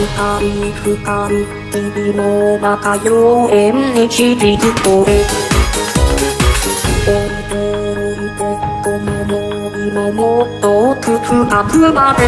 二人二も日々の中妖艶にちびく声。驚いてこの脳今もっと奥深くまで。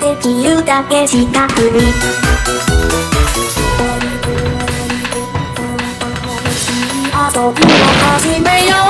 できるだけ近くに遊びを始めよう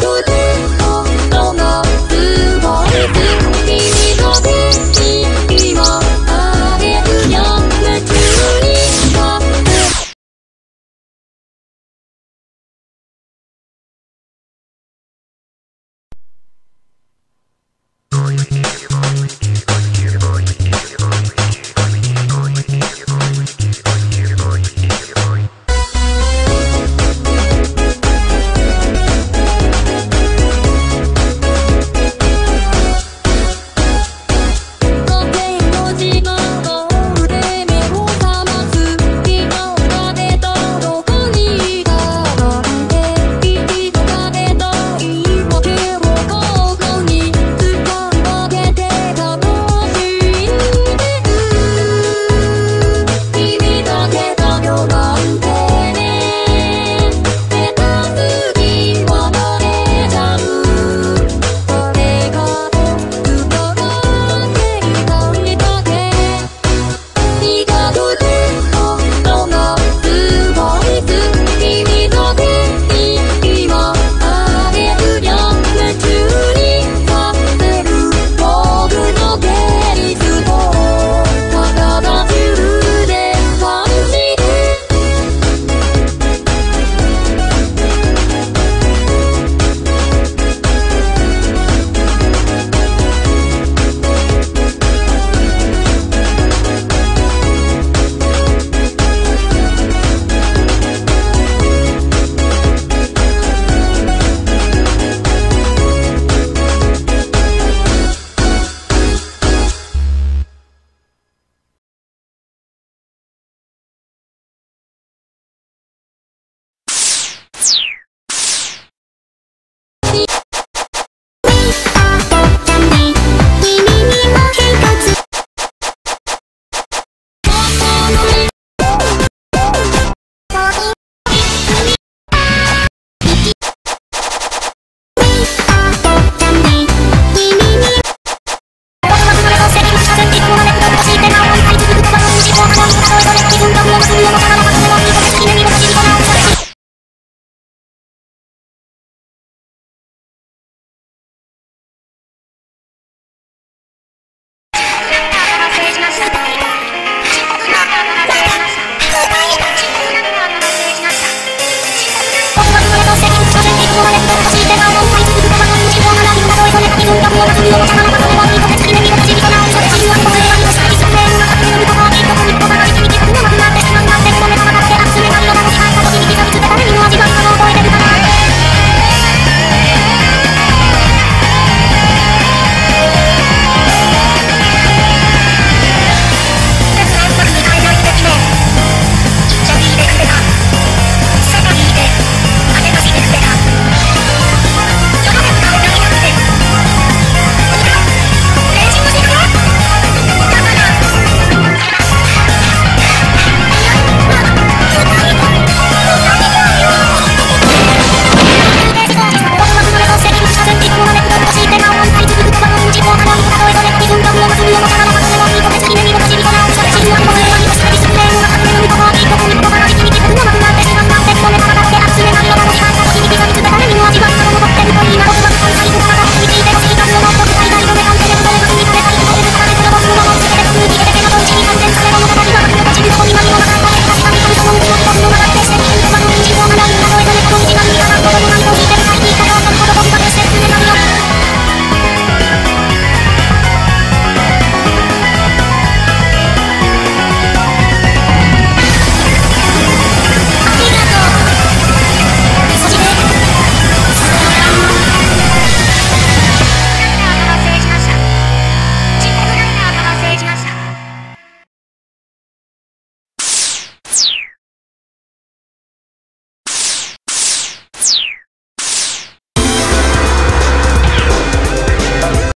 どう Thank you.